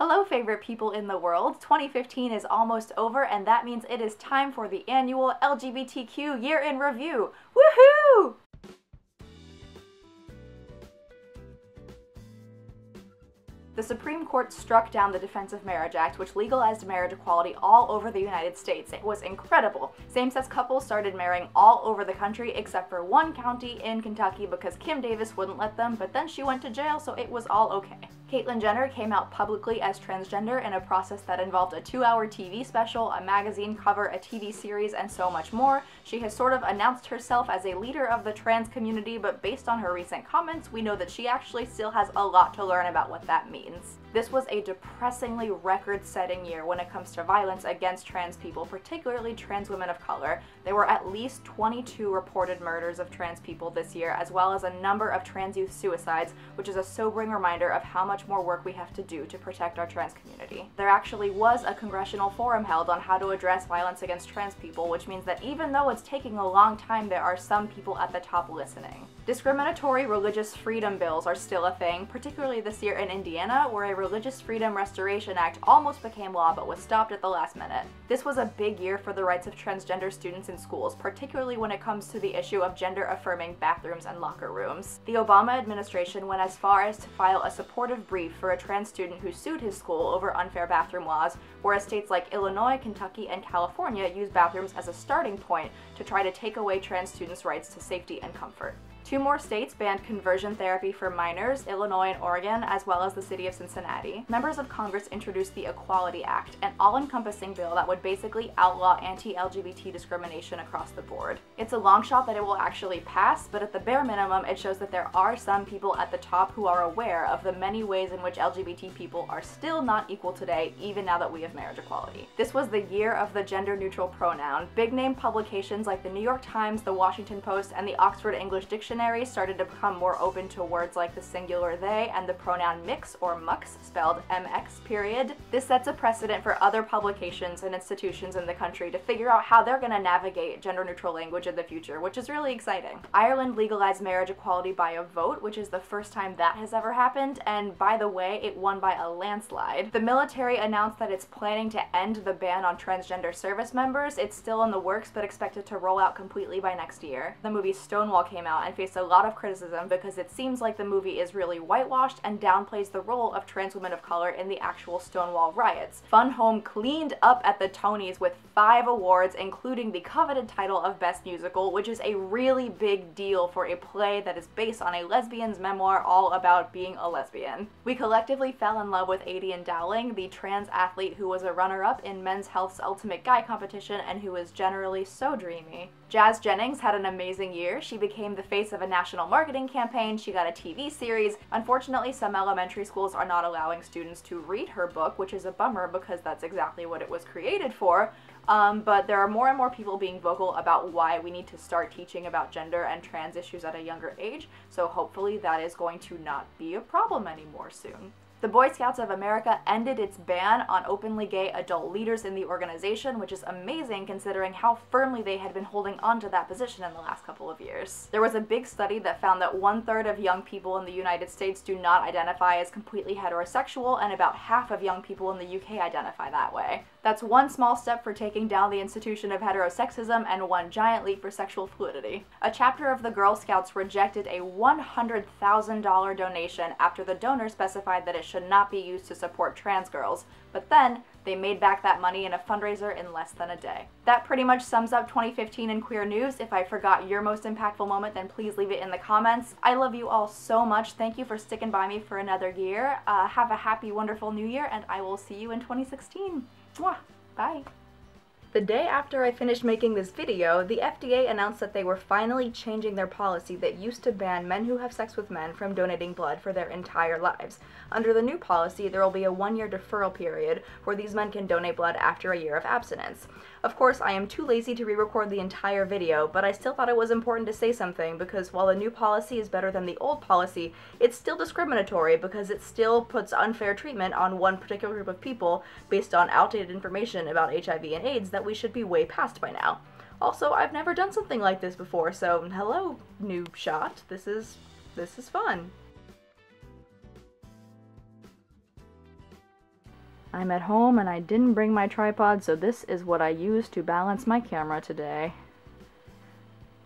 Hello, favorite people in the world. 2015 is almost over, and that means it is time for the annual LGBTQ Year in Review. Woohoo! The Supreme Court struck down the Defense of Marriage Act, which legalized marriage equality all over the United States. It was incredible. Same sex couples started marrying all over the country except for one county in Kentucky because Kim Davis wouldn't let them, but then she went to jail, so it was all okay. Caitlyn Jenner came out publicly as transgender in a process that involved a two hour TV special, a magazine cover, a TV series, and so much more. She has sort of announced herself as a leader of the trans community, but based on her recent comments, we know that she actually still has a lot to learn about what that means. This was a depressingly record setting year when it comes to violence against trans people, particularly trans women of color. There were at least 22 reported murders of trans people this year, as well as a number of trans youth suicides, which is a sobering reminder of how much more work we have to do to protect our trans community. There actually was a congressional forum held on how to address violence against trans people, which means that even though it's taking a long time, there are some people at the top listening. Discriminatory religious freedom bills are still a thing, particularly this year in Indiana, where a Religious Freedom Restoration Act almost became law but was stopped at the last minute. This was a big year for the rights of transgender students in schools, particularly when it comes to the issue of gender affirming bathrooms and locker rooms. The Obama administration went as far as to file a supportive brief for a trans student who sued his school over unfair bathroom laws, whereas states like Illinois, Kentucky, and California use bathrooms as a starting point to try to take away trans students' rights to safety and comfort. Two more states banned conversion therapy for minors, Illinois and Oregon, as well as the city of Cincinnati. Members of Congress introduced the Equality Act, an all-encompassing bill that would basically outlaw anti-LGBT discrimination across the board. It's a long shot that it will actually pass, but at the bare minimum, it shows that there are some people at the top who are aware of the many ways in which LGBT people are still not equal today, even now that we have marriage equality. This was the year of the gender-neutral pronoun. Big name publications like the New York Times, the Washington Post, and the Oxford English Dictionary dictionary started to become more open to words like the singular they and the pronoun mix or mux, spelled mx period. This sets a precedent for other publications and institutions in the country to figure out how they're going to navigate gender neutral language in the future, which is really exciting. Ireland legalized marriage equality by a vote, which is the first time that has ever happened, and by the way, it won by a landslide. The military announced that it's planning to end the ban on transgender service members. It's still in the works, but expected to roll out completely by next year. The movie Stonewall came out and faced a lot of criticism because it seems like the movie is really whitewashed and downplays the role of trans women of color in the actual Stonewall riots. Fun Home cleaned up at the Tonys with five awards, including the coveted title of Best Musical, which is a really big deal for a play that is based on a lesbian's memoir all about being a lesbian. We collectively fell in love with Aydian Dowling, the trans athlete who was a runner-up in Men's Health's Ultimate Guy competition and who is generally so dreamy. Jazz Jennings had an amazing year. She became the face of a national marketing campaign, she got a TV series. Unfortunately, some elementary schools are not allowing students to read her book, which is a bummer because that's exactly what it was created for. Um, but there are more and more people being vocal about why we need to start teaching about gender and trans issues at a younger age, so hopefully that is going to not be a problem anymore soon. The Boy Scouts of America ended its ban on openly gay adult leaders in the organization, which is amazing considering how firmly they had been holding on to that position in the last couple of years. There was a big study that found that one third of young people in the United States do not identify as completely heterosexual, and about half of young people in the UK identify that way. That's one small step for taking down the institution of heterosexism and one giant leap for sexual fluidity. A chapter of the Girl Scouts rejected a $100,000 donation after the donor specified that it should not be used to support trans girls, but then they made back that money in a fundraiser in less than a day. That pretty much sums up 2015 in queer news. If I forgot your most impactful moment, then please leave it in the comments. I love you all so much. Thank you for sticking by me for another year. Uh, have a happy, wonderful new year, and I will see you in 2016. Mwah! Bye! The day after I finished making this video, the FDA announced that they were finally changing their policy that used to ban men who have sex with men from donating blood for their entire lives. Under the new policy, there will be a one-year deferral period where these men can donate blood after a year of abstinence. Of course, I am too lazy to re-record the entire video, but I still thought it was important to say something because while the new policy is better than the old policy, it's still discriminatory because it still puts unfair treatment on one particular group of people based on outdated information about HIV and AIDS that we should be way past by now. Also, I've never done something like this before, so hello, new shot. This is this is fun. I'm at home and I didn't bring my tripod, so this is what I used to balance my camera today.